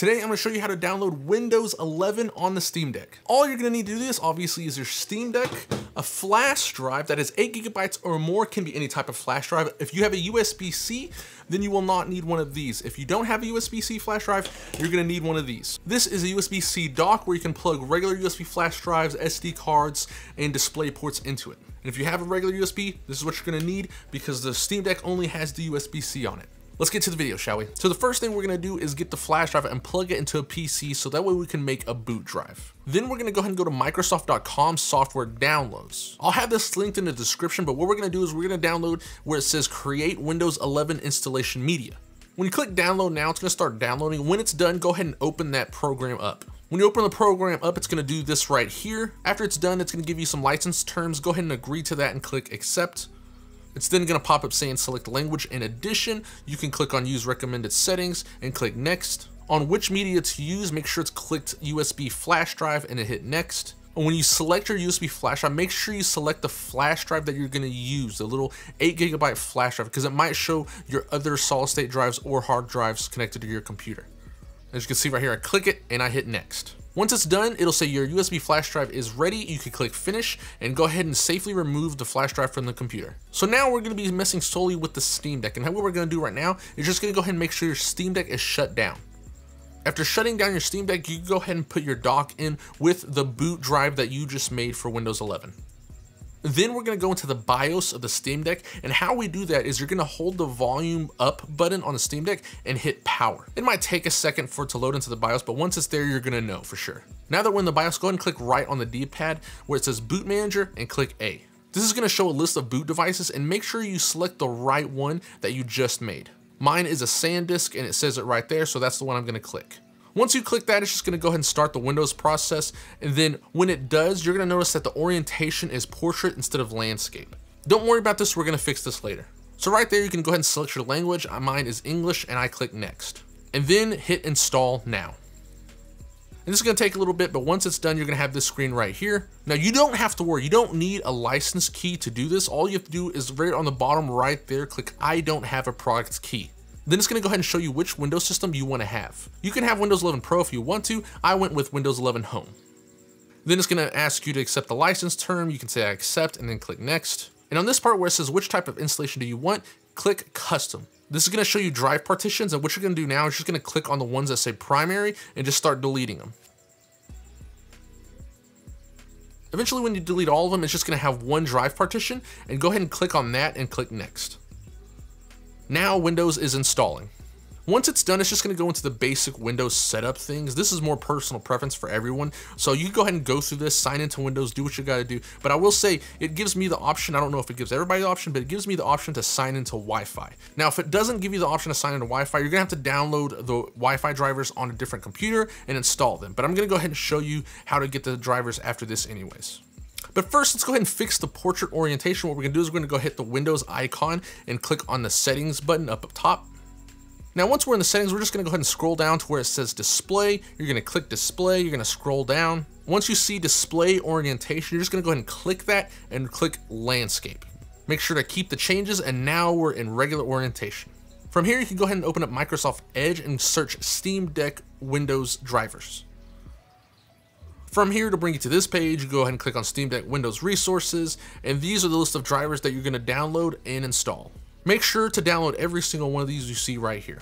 Today I'm going to show you how to download Windows 11 on the Steam Deck. All you're going to need to do this obviously is your Steam Deck, a flash drive that is 8 gigabytes or more can be any type of flash drive. If you have a USB-C, then you will not need one of these. If you don't have a USB-C flash drive, you're going to need one of these. This is a USB-C dock where you can plug regular USB flash drives, SD cards, and display ports into it. And if you have a regular USB, this is what you're going to need because the Steam Deck only has the USB-C on it. Let's get to the video, shall we? So the first thing we're gonna do is get the flash drive and plug it into a PC so that way we can make a boot drive. Then we're gonna go ahead and go to Microsoft.com software downloads. I'll have this linked in the description, but what we're gonna do is we're gonna download where it says create Windows 11 installation media. When you click download now, it's gonna start downloading. When it's done, go ahead and open that program up. When you open the program up, it's gonna do this right here. After it's done, it's gonna give you some license terms. Go ahead and agree to that and click accept. It's then going to pop up saying select language. In addition, you can click on use recommended settings and click next. On which media to use, make sure it's clicked USB flash drive and then hit next. And when you select your USB flash drive, make sure you select the flash drive that you're going to use, the little 8 gigabyte flash drive, because it might show your other solid state drives or hard drives connected to your computer. As you can see right here, I click it and I hit next. Once it's done, it'll say your USB flash drive is ready. You can click finish and go ahead and safely remove the flash drive from the computer. So now we're gonna be messing solely with the Steam Deck. And what we're gonna do right now is just gonna go ahead and make sure your Steam Deck is shut down. After shutting down your Steam Deck, you can go ahead and put your dock in with the boot drive that you just made for Windows 11. Then we're gonna go into the BIOS of the Steam Deck, and how we do that is you're gonna hold the volume up button on the Steam Deck and hit power. It might take a second for it to load into the BIOS, but once it's there, you're gonna know for sure. Now that we're in the BIOS, go ahead and click right on the D-pad where it says Boot Manager and click A. This is gonna show a list of boot devices and make sure you select the right one that you just made. Mine is a SanDisk and it says it right there, so that's the one I'm gonna click. Once you click that, it's just gonna go ahead and start the Windows process. And then when it does, you're gonna notice that the orientation is portrait instead of landscape. Don't worry about this, we're gonna fix this later. So right there, you can go ahead and select your language. Uh, mine is English and I click next. And then hit install now. And this is gonna take a little bit, but once it's done, you're gonna have this screen right here. Now you don't have to worry, you don't need a license key to do this. All you have to do is right on the bottom right there, click I don't have a product key. Then it's gonna go ahead and show you which Windows system you wanna have. You can have Windows 11 Pro if you want to. I went with Windows 11 Home. Then it's gonna ask you to accept the license term. You can say I accept and then click next. And on this part where it says which type of installation do you want, click custom. This is gonna show you drive partitions and what you're gonna do now is just gonna click on the ones that say primary and just start deleting them. Eventually when you delete all of them, it's just gonna have one drive partition and go ahead and click on that and click next. Now Windows is installing. Once it's done, it's just gonna go into the basic Windows setup things. This is more personal preference for everyone. So you can go ahead and go through this, sign into Windows, do what you gotta do. But I will say, it gives me the option, I don't know if it gives everybody the option, but it gives me the option to sign into Wi-Fi. Now, if it doesn't give you the option to sign into Wi-Fi, you're gonna have to download the Wi-Fi drivers on a different computer and install them. But I'm gonna go ahead and show you how to get the drivers after this anyways. But first, let's go ahead and fix the portrait orientation. What we're gonna do is we're gonna go hit the Windows icon and click on the settings button up up top. Now, once we're in the settings, we're just gonna go ahead and scroll down to where it says display. You're gonna click display, you're gonna scroll down. Once you see display orientation, you're just gonna go ahead and click that and click landscape. Make sure to keep the changes and now we're in regular orientation. From here, you can go ahead and open up Microsoft Edge and search Steam Deck Windows drivers. From here to bring you to this page, you go ahead and click on Steam Deck Windows Resources, and these are the list of drivers that you're gonna download and install. Make sure to download every single one of these you see right here.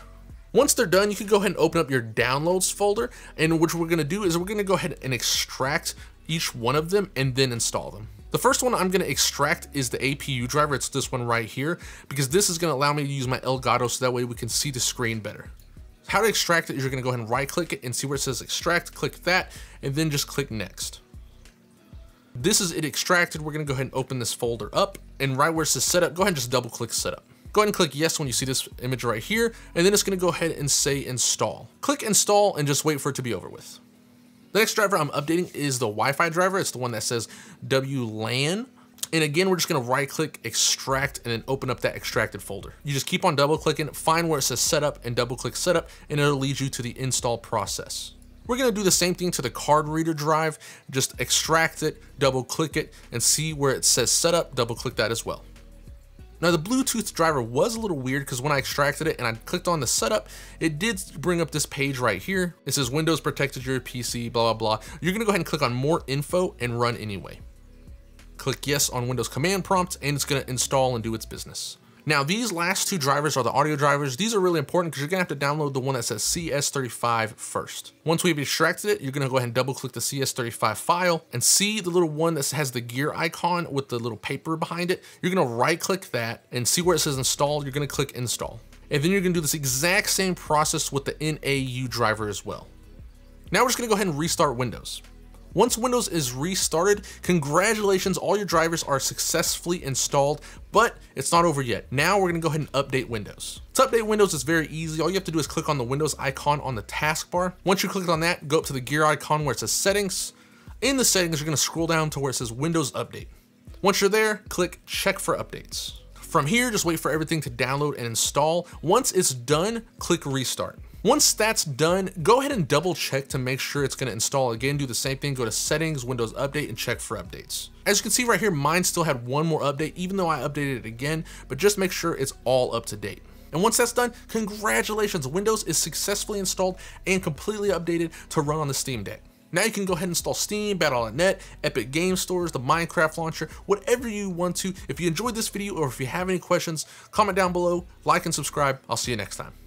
Once they're done, you can go ahead and open up your downloads folder, and what we're gonna do is we're gonna go ahead and extract each one of them and then install them. The first one I'm gonna extract is the APU driver, it's this one right here, because this is gonna allow me to use my Elgato so that way we can see the screen better. How to extract it you're gonna go ahead and right click it and see where it says extract, click that, and then just click next. This is it extracted. We're gonna go ahead and open this folder up and right where it says setup, go ahead and just double click setup. Go ahead and click yes when you see this image right here, and then it's gonna go ahead and say install. Click install and just wait for it to be over with. The next driver I'm updating is the Wi-Fi driver. It's the one that says WLAN and again, we're just gonna right click, extract, and then open up that extracted folder. You just keep on double clicking, find where it says setup and double click setup, and it'll lead you to the install process. We're gonna do the same thing to the card reader drive, just extract it, double click it, and see where it says setup, double click that as well. Now the Bluetooth driver was a little weird because when I extracted it and I clicked on the setup, it did bring up this page right here. It says Windows protected your PC, blah, blah, blah. You're gonna go ahead and click on more info and run anyway. Click yes on Windows command prompt and it's gonna install and do its business. Now these last two drivers are the audio drivers. These are really important because you're gonna have to download the one that says CS35 first. Once we've extracted it, you're gonna go ahead and double click the CS35 file and see the little one that has the gear icon with the little paper behind it. You're gonna right click that and see where it says install. You're gonna click install. And then you're gonna do this exact same process with the NAU driver as well. Now we're just gonna go ahead and restart Windows. Once Windows is restarted, congratulations, all your drivers are successfully installed, but it's not over yet. Now we're gonna go ahead and update Windows. To update Windows is very easy. All you have to do is click on the Windows icon on the taskbar. Once you click on that, go up to the gear icon where it says settings. In the settings, you're gonna scroll down to where it says Windows Update. Once you're there, click check for updates. From here, just wait for everything to download and install. Once it's done, click restart. Once that's done, go ahead and double check to make sure it's gonna install again. Do the same thing, go to settings, Windows Update, and check for updates. As you can see right here, mine still had one more update, even though I updated it again, but just make sure it's all up to date. And once that's done, congratulations, Windows is successfully installed and completely updated to run on the Steam Deck. Now you can go ahead and install Steam, Battle.net, Epic Game Stores, the Minecraft launcher, whatever you want to. If you enjoyed this video or if you have any questions, comment down below, like and subscribe. I'll see you next time.